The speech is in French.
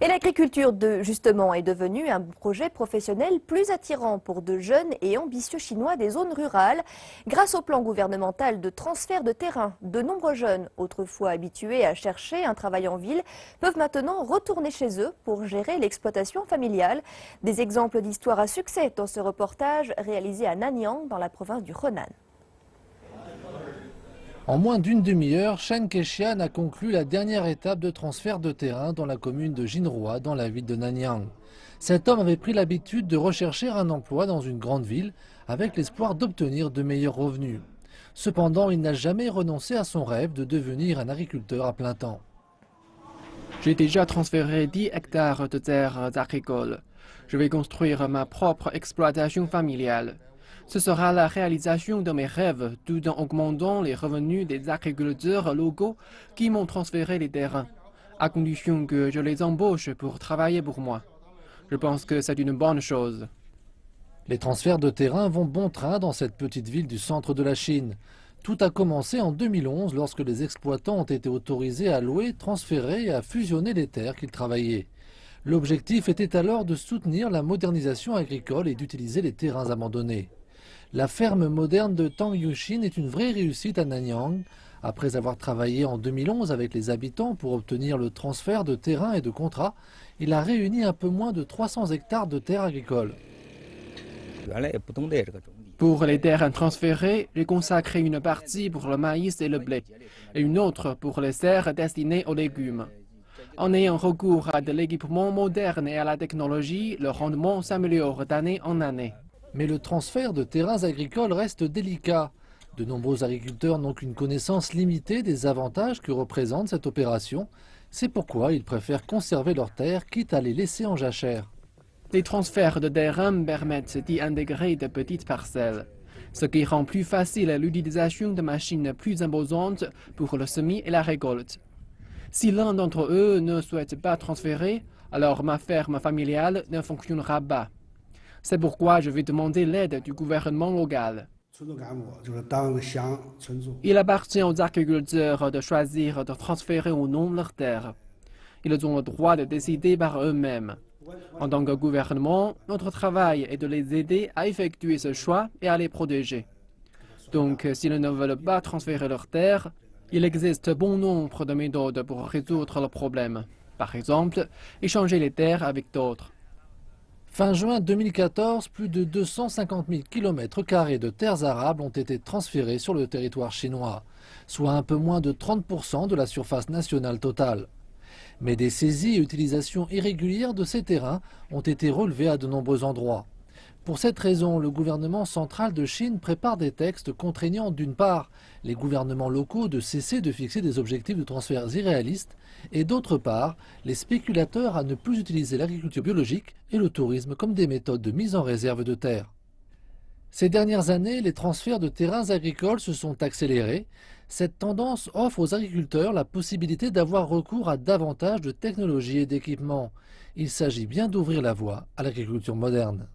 Et l'agriculture, de, justement, est devenue un projet professionnel plus attirant pour de jeunes et ambitieux Chinois des zones rurales. Grâce au plan gouvernemental de transfert de terrain, de nombreux jeunes, autrefois habitués à chercher un travail en ville, peuvent maintenant retourner chez eux pour gérer l'exploitation familiale. Des exemples d'histoires à succès dans ce reportage réalisé à Nanyang, dans la province du Henan. En moins d'une demi-heure, Shen Kexian a conclu la dernière étape de transfert de terrain dans la commune de Jinhua, dans la ville de Nanyang. Cet homme avait pris l'habitude de rechercher un emploi dans une grande ville avec l'espoir d'obtenir de meilleurs revenus. Cependant, il n'a jamais renoncé à son rêve de devenir un agriculteur à plein temps. J'ai déjà transféré 10 hectares de terres agricoles. Je vais construire ma propre exploitation familiale. Ce sera la réalisation de mes rêves tout en augmentant les revenus des agriculteurs locaux qui m'ont transféré les terrains, à condition que je les embauche pour travailler pour moi. Je pense que c'est une bonne chose. Les transferts de terrain vont bon train dans cette petite ville du centre de la Chine. Tout a commencé en 2011 lorsque les exploitants ont été autorisés à louer, transférer et à fusionner les terres qu'ils travaillaient. L'objectif était alors de soutenir la modernisation agricole et d'utiliser les terrains abandonnés. La ferme moderne de Tang Yushin est une vraie réussite à Nanyang. Après avoir travaillé en 2011 avec les habitants pour obtenir le transfert de terrain et de contrats, il a réuni un peu moins de 300 hectares de terres agricoles. Pour les terres transférées, j'ai consacré une partie pour le maïs et le blé, et une autre pour les serres destinées aux légumes. En ayant recours à de l'équipement moderne et à la technologie, le rendement s'améliore d'année en année. Mais le transfert de terrains agricoles reste délicat. De nombreux agriculteurs n'ont qu'une connaissance limitée des avantages que représente cette opération. C'est pourquoi ils préfèrent conserver leurs terres, quitte à les laisser en jachère. Les transferts de terrain permettent d'y intégrer de petites parcelles, ce qui rend plus facile l'utilisation de machines plus imposantes pour le semis et la récolte. Si l'un d'entre eux ne souhaite pas transférer, alors ma ferme familiale ne fonctionnera pas. C'est pourquoi je vais demander l'aide du gouvernement local. Il appartient aux agriculteurs de choisir de transférer ou non leurs terres. Ils ont le droit de décider par eux-mêmes. En tant que gouvernement, notre travail est de les aider à effectuer ce choix et à les protéger. Donc, s'ils ne veulent pas transférer leurs terres, il existe bon nombre de méthodes pour résoudre le problème. Par exemple, échanger les terres avec d'autres. Fin juin 2014, plus de 250 000 km de terres arables ont été transférés sur le territoire chinois, soit un peu moins de 30% de la surface nationale totale. Mais des saisies et utilisations irrégulières de ces terrains ont été relevées à de nombreux endroits. Pour cette raison, le gouvernement central de Chine prépare des textes contraignant d'une part les gouvernements locaux de cesser de fixer des objectifs de transferts irréalistes et d'autre part les spéculateurs à ne plus utiliser l'agriculture biologique et le tourisme comme des méthodes de mise en réserve de terres. Ces dernières années, les transferts de terrains agricoles se sont accélérés. Cette tendance offre aux agriculteurs la possibilité d'avoir recours à davantage de technologies et d'équipements. Il s'agit bien d'ouvrir la voie à l'agriculture moderne.